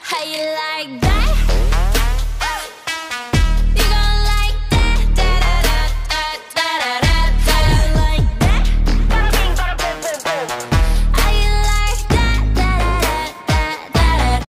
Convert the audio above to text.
how you like that?